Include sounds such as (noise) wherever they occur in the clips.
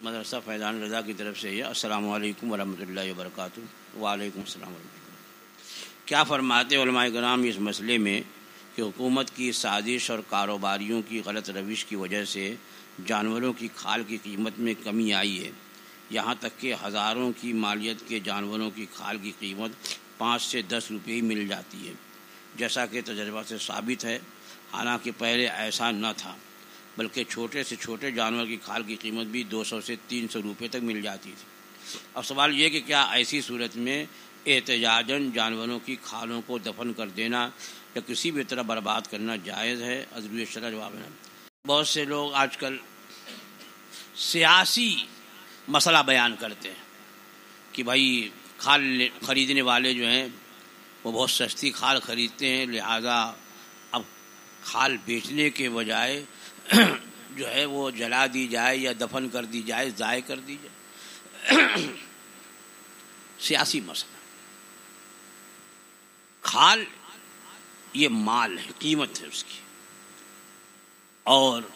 मदरसा फैज़ान रज़ा की तरफ़ से है। अस्सलाम वालेकुम वरहमतुल्लाहि वबरकातुहू। वालेकुम क्या फरमाते कराम इस मसले में कि हुकूमत की साजिश और कारोबारियों की गलत रविश की वजह से जानवरों की खाल की कीमत में कमी आई है। यहाँ तक कि हज़ारों की मालियत के जानवरों की खाल की कीमत पाँच से दस रुपये ही मिल जाती है। जैसा कि तजर्बा से साबित है, हालाँकि पहले ऐसा न था। बल्कि छोटे से छोटे जानवर की खाल की कीमत भी 200 से 300 रुपए तक मिल जाती थी। अब सवाल ये कि क्या ऐसी सूरत में एहतजाजन जानवरों की खालों को दफन कर देना या किसी भी तरह बर्बाद करना जायज़ है? अजरू शरा जवाब है। बहुत से लोग आजकल सियासी मसला बयान करते हैं कि भाई खाल ख़रीदने वाले जो हैं, वो बहुत सस्ती खाल ख़रीदते हैं, लिहाजा अब खाल बेचने के बजाय (clears throat) जो है वो जला दी जाए या दफन कर दी जाए, ज़ाय कर दी जाए। (clears throat) सियासी मसला। खाल, ये माल है, कीमत है उसकी। और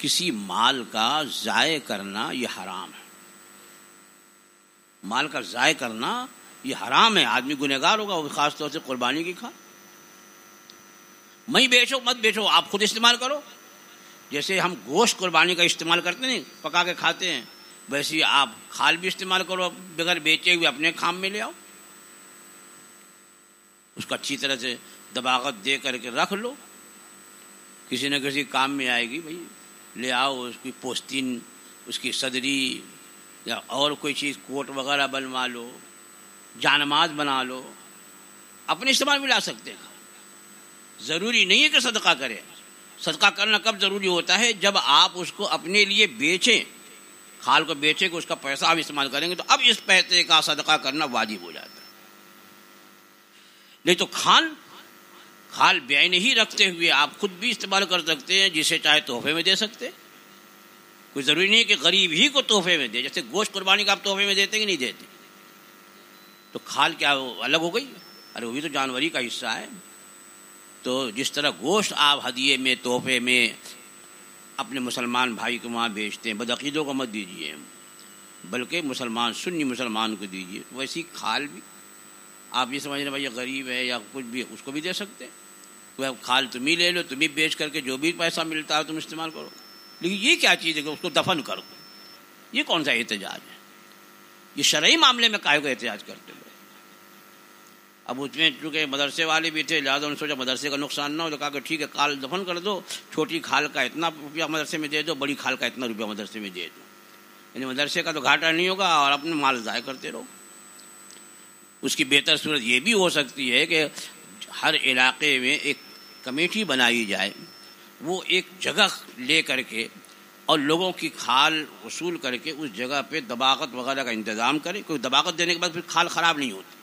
किसी माल का ज़ाय करना ये हराम है। माल का ज़ाय करना ये हराम है, आदमी गुनहगार होगा, वो ख़ास तौर से कुर्बानी की खा मई बेचो, मत बेचो, आप खुद इस्तेमाल करो। जैसे हम गोश्त कुर्बानी का इस्तेमाल करते नहीं, पका के खाते हैं, वैसे आप खाल भी इस्तेमाल करो, बगैर बेचे हुए अपने खाम में ले आओ। उसको अच्छी तरह से दबागत दे करके रख लो। किसी न किसी काम में आएगी, भाई, ले आओ उसकी पोस्तीन, उसकी सदरी, या और कोई चीज़, कोट वगैरह बनवा लो जानमाज बना लो, अपने इस्तेमाल में ला सकते हैं। ज़रूरी नहीं है कि सदका करें। सदका करना कब ज़रूरी होता है? जब आप उसको अपने लिए बेचें, खाल को बेचें कि उसका पैसा आप इस्तेमाल करेंगे तो अब इस पैसे का सदका करना वाजिब हो जाता है। नहीं तो खाल खाल ब्याय नहीं रखते हुए आप खुद भी इस्तेमाल कर सकते हैं, जिसे चाहे तोहफे में दे सकते कोई ज़रूरी नहीं है कि गरीब ही को तोहफे में दे, जैसे गोश्त कुर्बानी का आप तोहफे में देते कि नहीं देते? तो खाल क्या अलग हो गई? अरे वो भी तो जानवरी का हिस्सा है। तो जिस तरह गोश्त आप हदिये में, तोहफे में अपने मुसलमान भाई को वहाँ भेजते हैं, बदअकीदों को मत दीजिए बल्कि मुसलमान, सुन्नी मुसलमान को दीजिए। वैसी खाल भी। आप ये समझ रहे भाई गरीब है या कुछ भी, उसको भी दे सकते हैं। तो खाल तुम ही ले लो, तुम ही बेच करके जो भी पैसा मिलता है तुम इस्तेमाल करो। लेकिन ये क्या चीज़ है कि उसको दफन कर? दो ये कौन सा एहतजाज है? ये शरई मामले में काय को एहतजाज करते लोग अब उसमें चूँकि मदरसे वाले भी थे, लिहाजा उन्होंने सोचा मदरसे का नुकसान ना हो तो कहा कि ठीक है, काल दफन कर दो, छोटी खाल का इतना रुपया मदरसे में दे दो, बड़ी खाल का इतना रुपया मदरसे में दे दो। यानी मदरसे का तो घाटा नहीं होगा, और अपने माल ज़ाय करते रहो। उसकी बेहतर सूरत ये भी हो सकती है कि हर इलाके में एक कमेटी बनाई जाए, वो एक जगह ले करके और लोगों की खाल वसूल करके उस जगह पे दबाकत वगैरह का इंतज़ाम करे क्योंकि दबाकत देने के बाद फिर खाल ख़राब नहीं होती।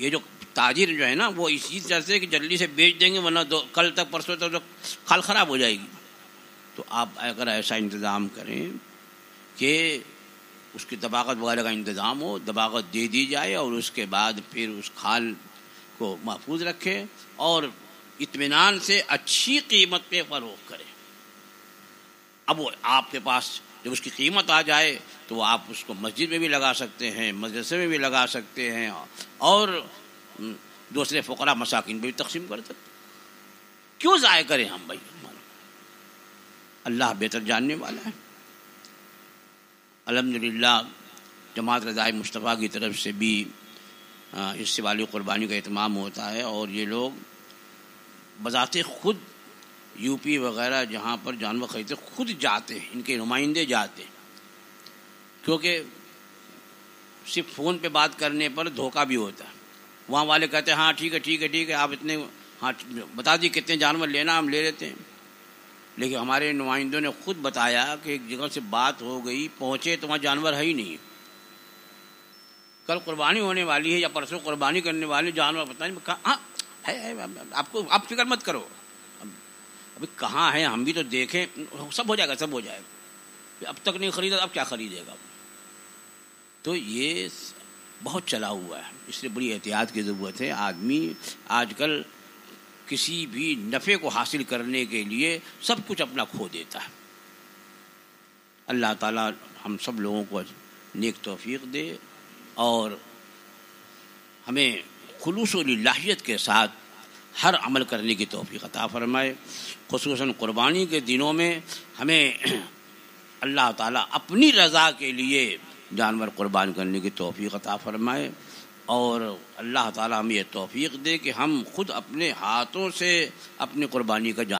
ये जो ताजिर जो है ना, वो इसी तरह से कि जल्दी से बेच देंगे, वरना दो, कल तक, परसों तक तो खाल ख़राब हो जाएगी। तो आप अगर ऐसा इंतज़ाम करें कि उसकी दबाकत वगैरह का इंतज़ाम हो दबाकत दे दी जाए और उसके बाद फिर उस खाल को महफूज रखें और इतमान से अच्छी कीमत पे फरोख करें। अब वो आपके पास जब उसकी कीमत आ जाए तो आप उसको मस्जिद में भी लगा सकते हैं, मदरसे में भी लगा सकते हैं, और दूसरे फ़करा मसाकिन में भी तकसीम कर सकते क्यों ज़ाय करें हम भाई? अल्लाह बेहतर जानने वाला है। अलहमदिल्ला जमात रज़ाई मुशतफ़ा की तरफ़ से भी इससे वाली क़ुरबानी का अहतमाम होता है, और ये लोग, बजाते खुद यूपी वगैरह जहाँ पर जानवर खरीदते खुद जाते हैं इनके नुमाइंदे जाते हैं। क्योंकि सिर्फ़ फ़ोन पे बात करने पर धोखा भी होता है। वहाँ वाले कहते हैं हाँ ठीक है ठीक है ठीक है आप इतने हाँ बता दिए कितने जानवर लेना हम ले लेते हैं। लेकिन हमारे नुमाइंदों ने खुद बताया कि एक जगह से बात हो गई पहुँचे तो वहाँ जानवर है ही नहीं। कल कुर्बानी होने वाली है या परसों कुर्बानी करने वाले जानवर पता नहीं कहाँ हाँ है, है, है आपको आप फ़िक्र मत करो। अभी कहाँ है? हम भी तो देखें। सब हो जाएगा, सब हो जाएगा। अब तक नहीं खरीदा, अब क्या खरीदेगा? तो ये बहुत चला हुआ है। इसलिए बड़ी एहतियात की ज़रूरत है। आदमी आजकल किसी भी नफ़े को हासिल करने के लिए सब कुछ अपना खो देता है। अल्लाह ताला हम सब लोगों को नेक तौफीक दे और हमें खलूस लाहियत के साथ हर अमल करने की तोफ़ी अता फ़रमाए। खसूस क़ुरबानी के दिनों में हमें (clears throat) अल्लाह ताला अपनी रज़ा के लिए जानवर क़ुरबान करने की तोफ़ी अता फ़रमाए और अल्लाह ताला हमें यह तोफ़ी दे कि हम खुद अपने हाथों से अपनी क़ुरबानी का